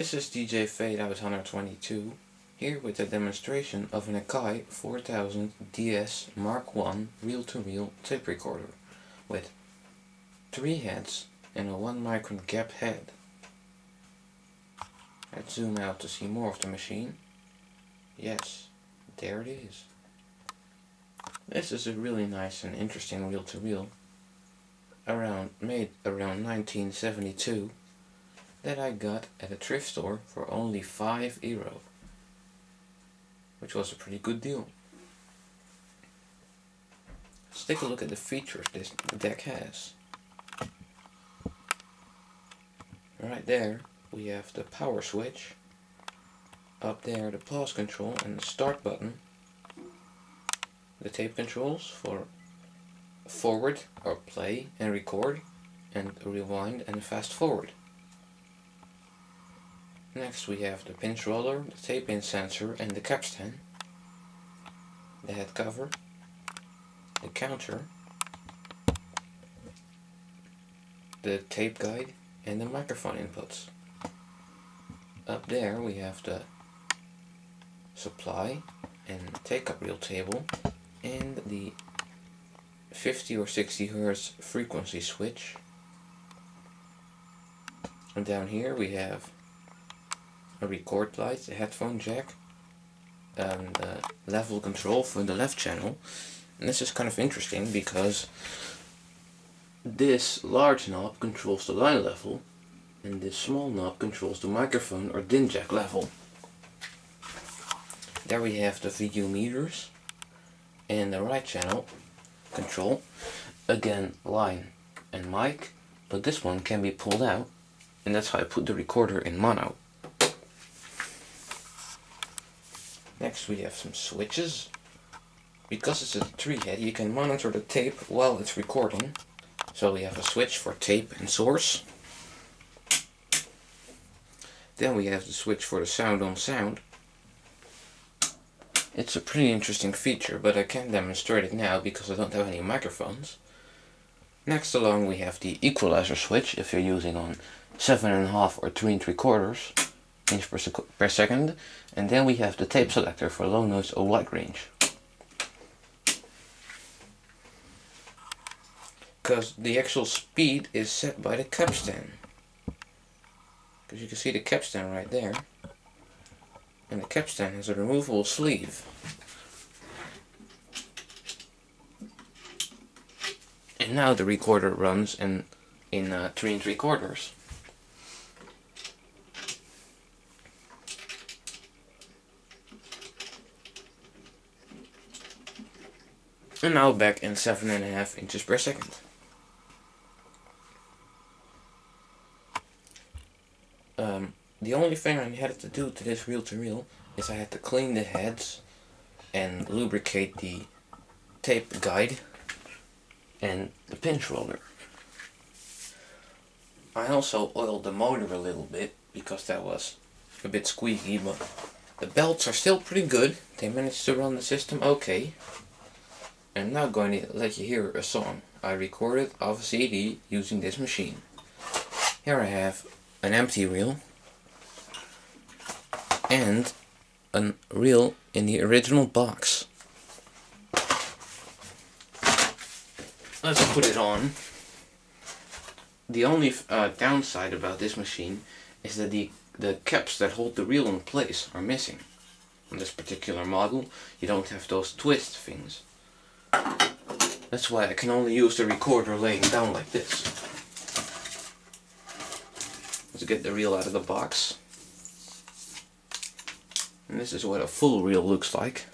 This is DJ Fade Out 122, here with a demonstration of an Akai 4000 DS Mark I reel-to-reel tape recorder with three heads and a 1 micron gap head. Let's zoom out to see more of the machine. Yes, there it is. This is a really nice and interesting reel-to-reel around made around 1972 that I got at a thrift store for only 5 euro which was a pretty good deal. Let's take a look at the features this deck has. Right there we have the power switch, up there the pause control and the start button, the tape controls for forward or play and record and rewind and fast forward. Next we have the pinch roller, the tape in sensor and the capstan, the head cover, the counter, the tape guide and the microphone inputs. Up there we have the supply and take-up reel table and the 50 or 60 hertz frequency switch. And down here we have a record light, a headphone jack, and a level control for the left channel. And this is kind of interesting because this large knob controls the line level and this small knob controls the microphone or DIN jack level. There we have the VU meters and the right channel control. Again, line and mic, but this one can be pulled out and that's how I put the recorder in mono. Next we have some switches. Because it's a three head you can monitor the tape while it's recording. So we have a switch for tape and source. Then we have the switch for the sound on sound. It's a pretty interesting feature, but I can't demonstrate it now because I don't have any microphones. Next along we have the equalizer switch if you're using on 7.5 or 3 and 3 quarters inch per, sec per second. And then we have the tape selector for low noise or wide range. Because the actual speed is set by the capstan. Because you can see the capstan right there. And the capstan has a removable sleeve. And now the recorder runs in, in uh, 3 and 3 quarters. And now back in 7.5 inches per second. Um, the only thing I had to do to this reel-to-reel -reel is I had to clean the heads and lubricate the tape guide and the pinch roller. I also oiled the motor a little bit because that was a bit squeaky, but the belts are still pretty good. They managed to run the system okay. I'm now going to let you hear a song I recorded off a CD using this machine. Here I have an empty reel and a reel in the original box. Let's put it on. The only uh, downside about this machine is that the, the caps that hold the reel in place are missing. On this particular model, you don't have those twist things. That's why I can only use the recorder laying down like this. Let's get the reel out of the box. And this is what a full reel looks like.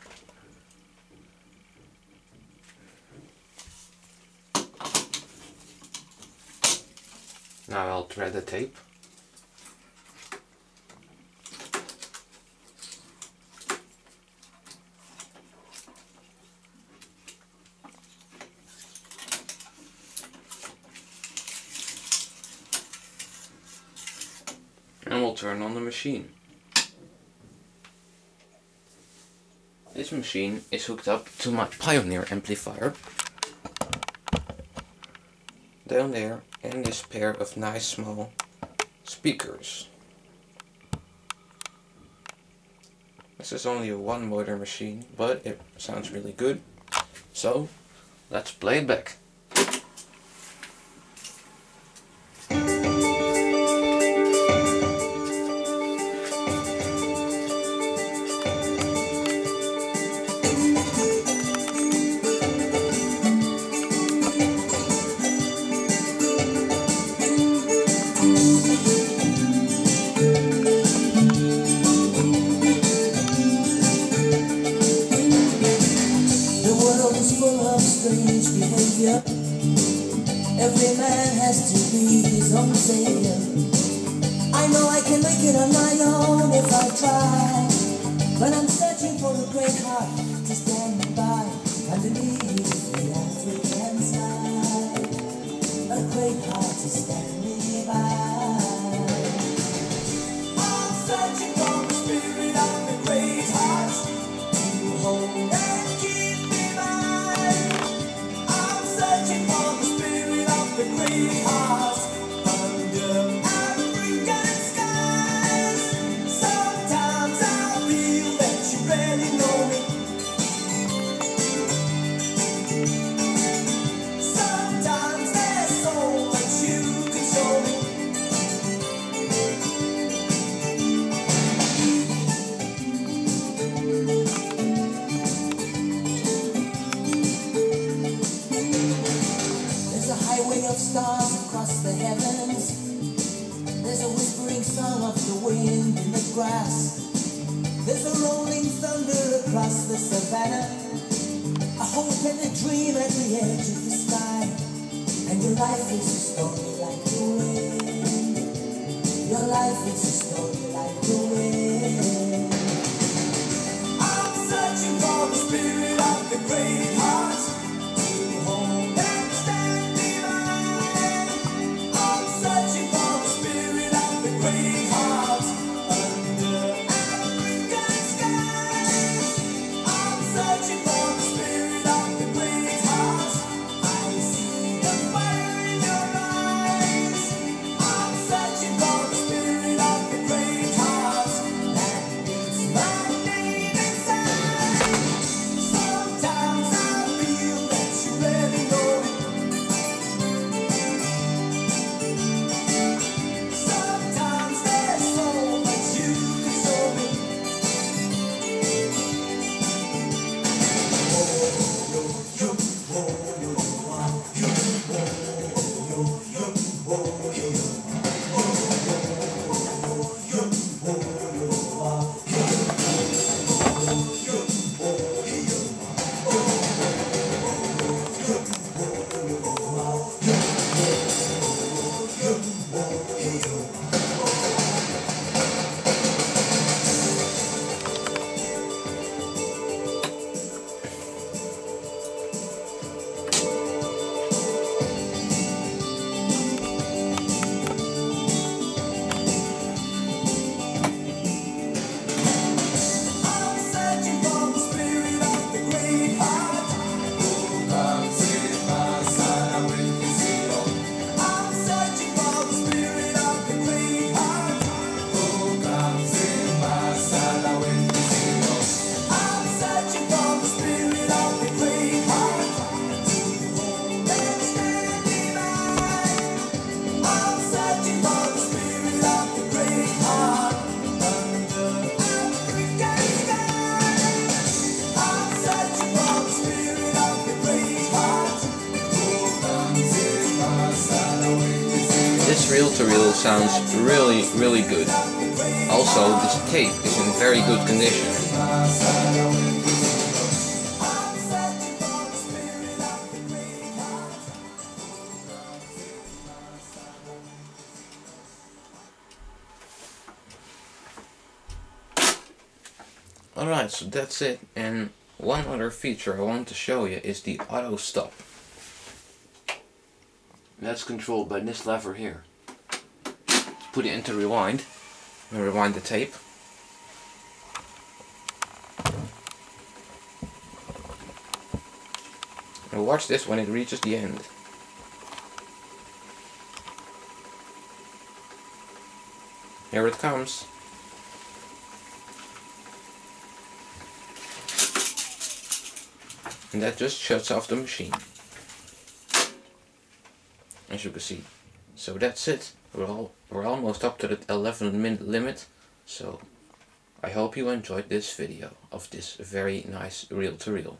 Now I'll thread the tape. turn on the machine. This machine is hooked up to my Pioneer amplifier. Down there and this pair of nice small speakers. This is only a one motor machine, but it sounds really good. So, let's play it back. Every man has to be his own savior. I know I can make it on my own if I try. But I'm searching for a great heart to stand by underneath the African sky. A great heart Searching for the spirit of the great heart across the savannah. A hope and a dream at the edge of the sky. And your life is a story like the wind. Your life is a story like the wind. Reel-to-reel sounds really, really good. Also, this tape is in very good condition. Alright, so that's it. And one other feature I want to show you is the auto stop. That's controlled by this lever here put it into rewind and rewind the tape. And watch this when it reaches the end. Here it comes. And that just shuts off the machine. As you can see. So that's it. We're all we're almost up to the 11 minute limit. So I hope you enjoyed this video of this very nice reel to reel.